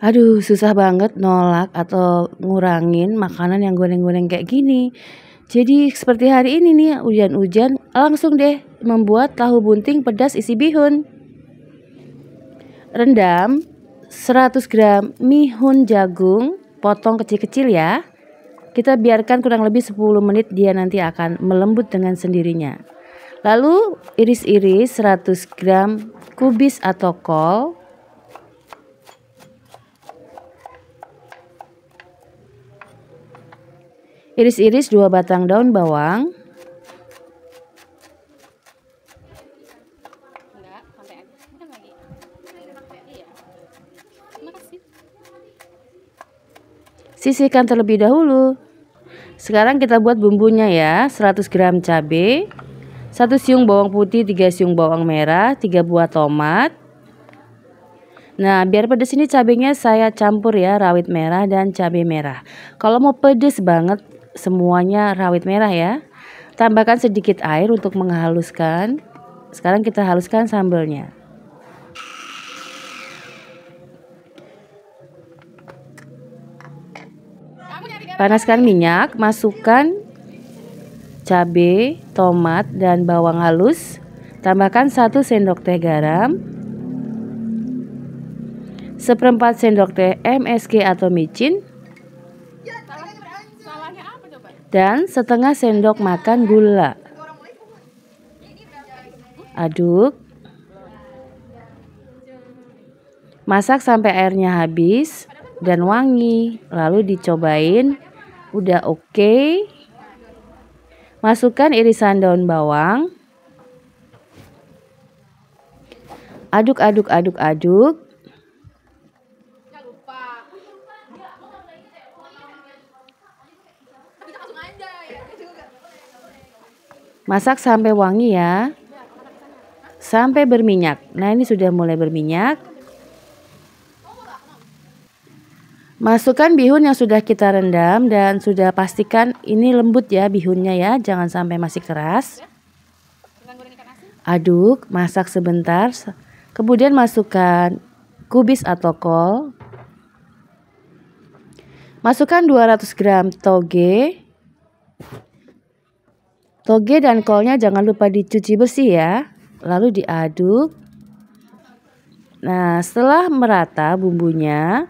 Aduh, susah banget nolak atau ngurangin makanan yang goreng-goreng kayak gini. Jadi seperti hari ini nih, hujan-hujan, langsung deh membuat tahu bunting pedas isi bihun. Rendam 100 gram mihun jagung, potong kecil-kecil ya. Kita biarkan kurang lebih 10 menit dia nanti akan melembut dengan sendirinya. Lalu iris-iris 100 gram kubis atau kol Iris-iris dua batang daun bawang. Sisihkan terlebih dahulu. Sekarang kita buat bumbunya ya. 100 gram cabai, 1 siung bawang putih, 3 siung bawang merah, 3 buah tomat. Nah, biar pedes ini cabenya saya campur ya, rawit merah dan cabai merah. Kalau mau pedes banget, semuanya rawit merah ya. Tambahkan sedikit air untuk menghaluskan. Sekarang kita haluskan sambelnya. Panaskan minyak, masukkan cabai, tomat, dan bawang halus. Tambahkan 1 sendok teh garam, seperempat sendok teh MSG atau micin, dan setengah sendok makan gula. Aduk. Masak sampai airnya habis dan wangi. Lalu dicobain. Udah oke. Okay. Masukkan irisan daun bawang. Aduk, aduk, aduk, aduk. Masak sampai wangi ya. Sampai berminyak. Nah, ini sudah mulai berminyak. Masukkan bihun yang sudah kita rendam dan sudah pastikan ini lembut ya bihunnya ya, jangan sampai masih keras. Aduk, masak sebentar. Kemudian masukkan kubis atau kol. Masukkan 200 gram toge. Toge dan kolnya jangan lupa dicuci bersih ya. Lalu diaduk. Nah, setelah merata bumbunya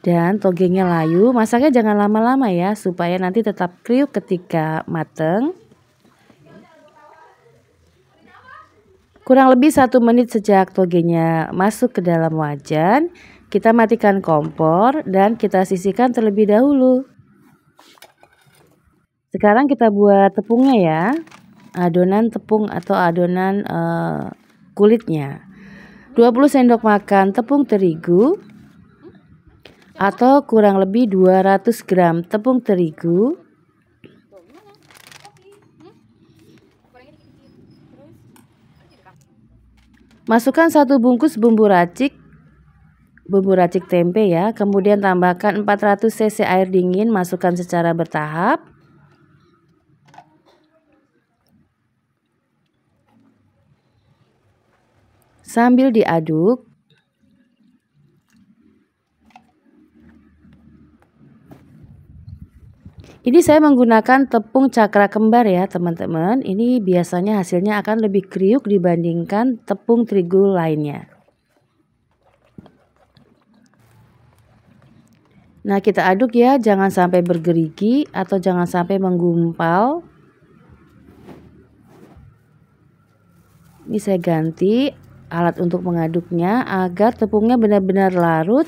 dan togenya layu, masaknya jangan lama-lama ya supaya nanti tetap kriuk ketika mateng. Kurang lebih satu menit sejak togenya masuk ke dalam wajan, kita matikan kompor dan kita sisihkan terlebih dahulu. Sekarang kita buat tepungnya ya. Adonan tepung atau adonan uh, kulitnya. 20 sendok makan tepung terigu atau kurang lebih 200 gram tepung terigu. Masukkan satu bungkus bumbu racik bumbu racik tempe ya. Kemudian tambahkan 400 cc air dingin, masukkan secara bertahap. Sambil diaduk Ini saya menggunakan tepung cakra kembar ya teman-teman. Ini biasanya hasilnya akan lebih kriuk dibandingkan tepung terigu lainnya. Nah kita aduk ya, jangan sampai bergerigi atau jangan sampai menggumpal. Ini saya ganti alat untuk mengaduknya agar tepungnya benar-benar larut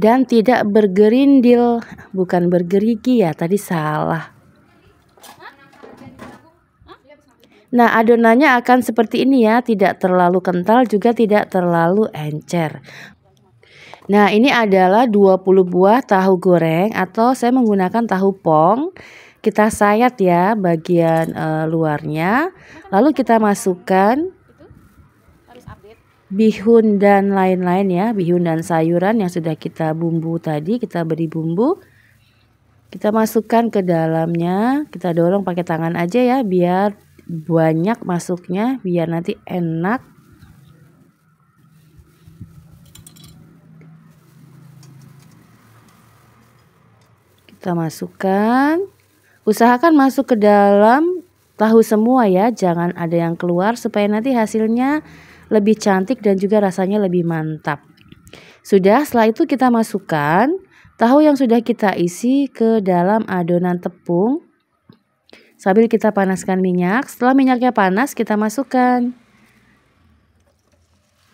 dan tidak bergerindil, bukan bergerigi ya, tadi salah. Nah, adonannya akan seperti ini ya, tidak terlalu kental juga tidak terlalu encer. Nah, ini adalah 20 buah tahu goreng atau saya menggunakan tahu pong. Kita sayat ya bagian uh, luarnya. Lalu kita masukkan bihun dan lain-lain ya, bihun dan sayuran yang sudah kita bumbu tadi, kita beri bumbu. Kita masukkan ke dalamnya, kita dorong pakai tangan aja ya biar banyak masuknya, biar nanti enak. Kita masukkan. Usahakan masuk ke dalam tahu semua ya, jangan ada yang keluar supaya nanti hasilnya lebih cantik dan juga rasanya lebih mantap. Sudah, setelah itu kita masukkan tahu yang sudah kita isi ke dalam adonan tepung. Sambil kita panaskan minyak, setelah minyaknya panas kita masukkan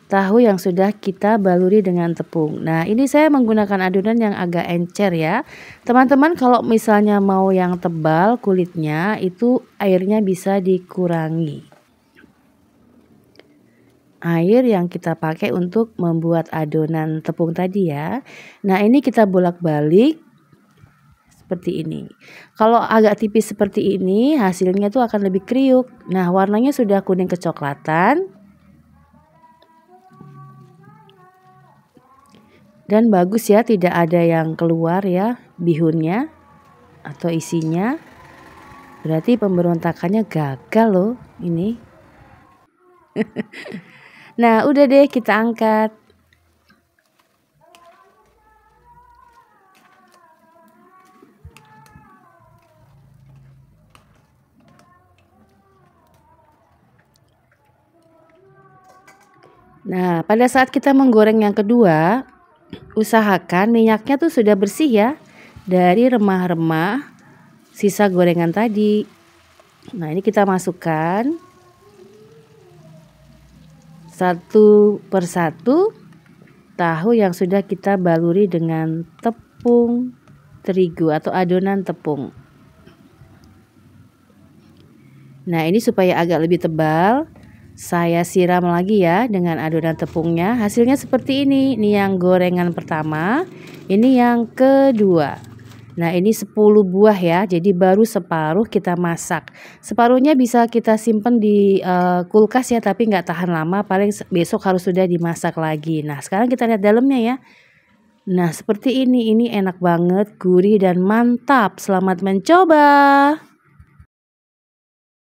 tahu yang sudah kita baluri dengan tepung. Nah, ini saya menggunakan adonan yang agak encer ya. Teman-teman kalau misalnya mau yang tebal kulitnya itu airnya bisa dikurangi. Air yang kita pakai untuk membuat adonan tepung tadi ya. Nah, ini kita bolak-balik seperti ini. Kalau agak tipis seperti ini, hasilnya tuh akan lebih kriuk. Nah, warnanya sudah kuning kecoklatan. dan bagus ya tidak ada yang keluar ya bihunnya atau isinya berarti pemberontakannya gagal loh ini nah udah deh kita angkat Nah, pada saat kita menggoreng yang kedua, usahakan minyaknya tuh sudah bersih ya dari remah-remah sisa gorengan tadi. Nah, ini kita masukkan satu persatu tahu yang sudah kita baluri dengan tepung terigu atau adonan tepung. Nah, ini supaya agak lebih tebal, saya siram lagi ya dengan adonan tepungnya. Hasilnya seperti ini. Ini yang gorengan pertama, ini yang kedua. Nah, ini 10 buah ya. Jadi baru separuh kita masak. Separuhnya bisa kita simpan di uh, kulkas ya, tapi nggak tahan lama. Paling besok harus sudah dimasak lagi. Nah, sekarang kita lihat dalamnya ya. Nah, seperti ini. Ini enak banget, gurih dan mantap. Selamat mencoba.